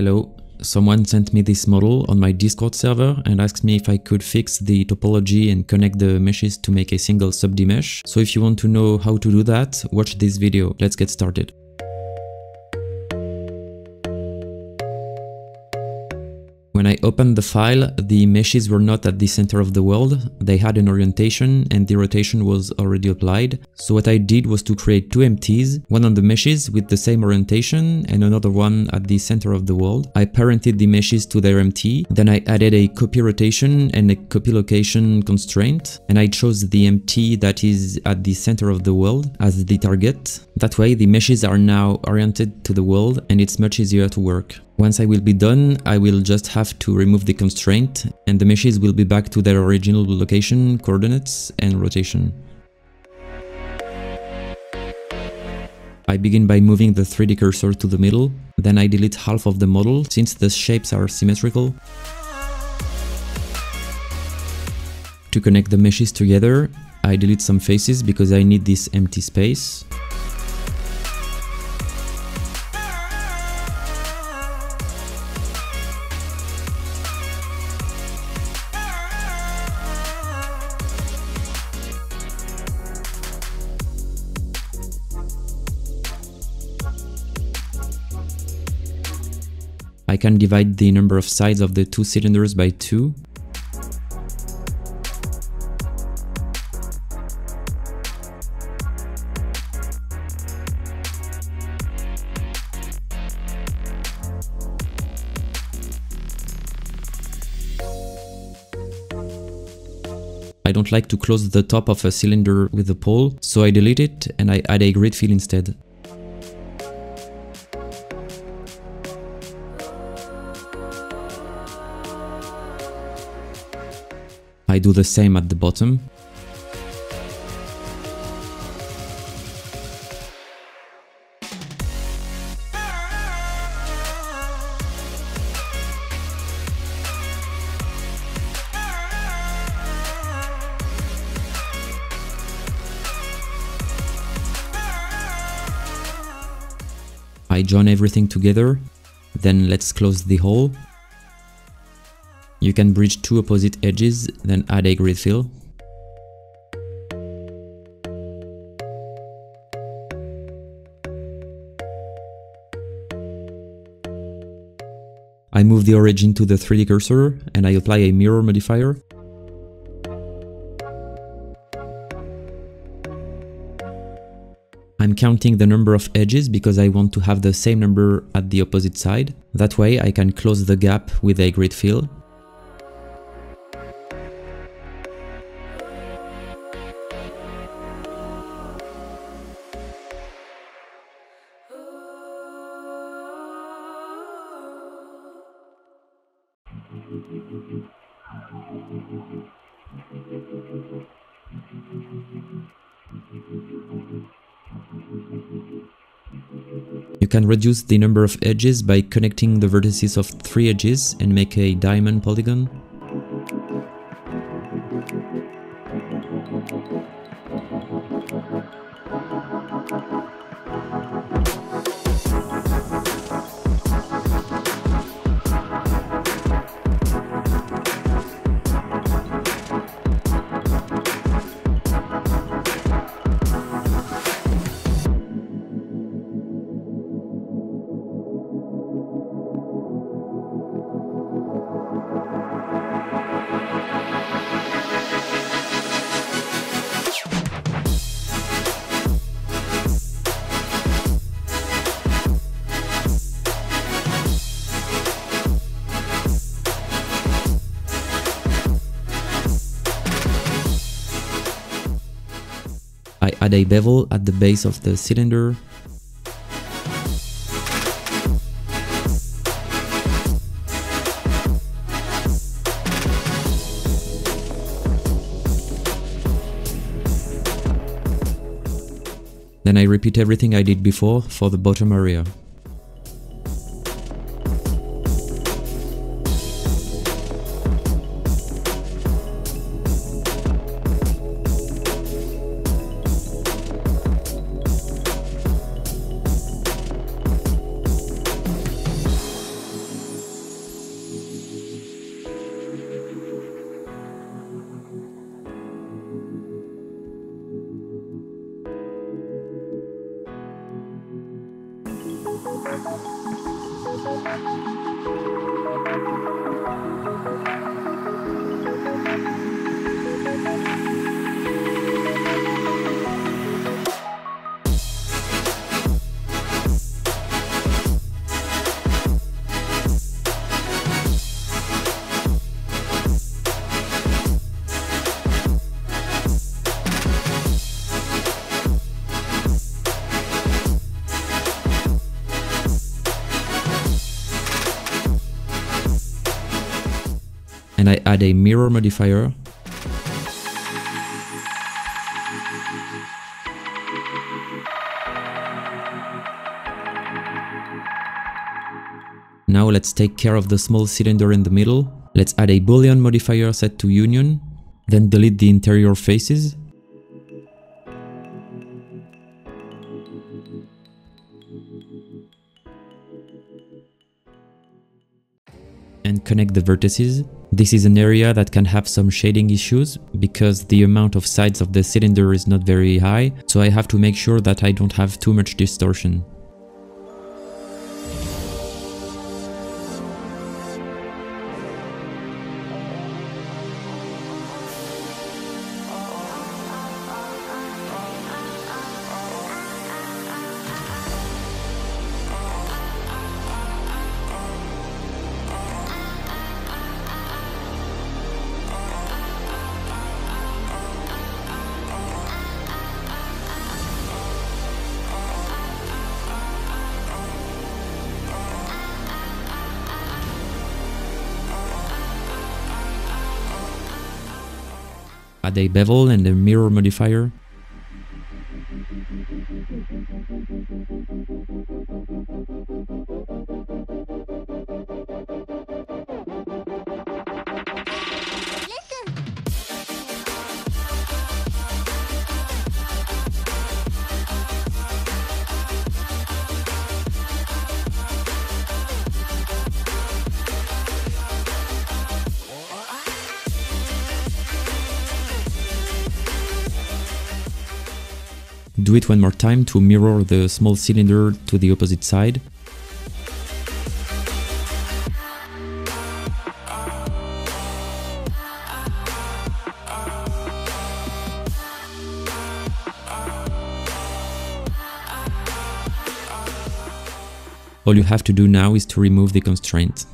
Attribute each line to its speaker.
Speaker 1: Hello. Someone sent me this model on my Discord server and asked me if I could fix the topology and connect the meshes to make a single sub-D mesh. So if you want to know how to do that, watch this video. Let's get started. When I opened the file, the meshes were not at the center of the world, they had an orientation and the rotation was already applied. So what I did was to create two empties, one on the meshes with the same orientation and another one at the center of the world. I parented the meshes to their empty, then I added a copy rotation and a copy location constraint, and I chose the empty that is at the center of the world as the target. That way the meshes are now oriented to the world and it's much easier to work. Once I will be done, I will just have to remove the constraint and the meshes will be back to their original location, coordinates and rotation. I begin by moving the 3D cursor to the middle, then I delete half of the model since the shapes are symmetrical. To connect the meshes together, I delete some faces because I need this empty space. I can divide the number of sides of the two cylinders by 2. I don't like to close the top of a cylinder with a pole, so I delete it and I add a grid fill instead. I do the same at the bottom. I join everything together, then let's close the hole you can bridge two opposite edges, then add a grid fill. I move the origin to the 3D cursor and I apply a mirror modifier. I'm counting the number of edges because I want to have the same number at the opposite side. That way I can close the gap with a grid fill You can reduce the number of edges by connecting the vertices of three edges and make a diamond polygon. Add a bevel at the base of the cylinder. Then I repeat everything I did before for the bottom area. And I add a mirror modifier. Now let's take care of the small cylinder in the middle. Let's add a boolean modifier set to union, then delete the interior faces. and connect the vertices. This is an area that can have some shading issues because the amount of sides of the cylinder is not very high, so I have to make sure that I don't have too much distortion. Add a bevel and a mirror modifier. Do it one more time to mirror the small cylinder to the opposite side. All you have to do now is to remove the constraint.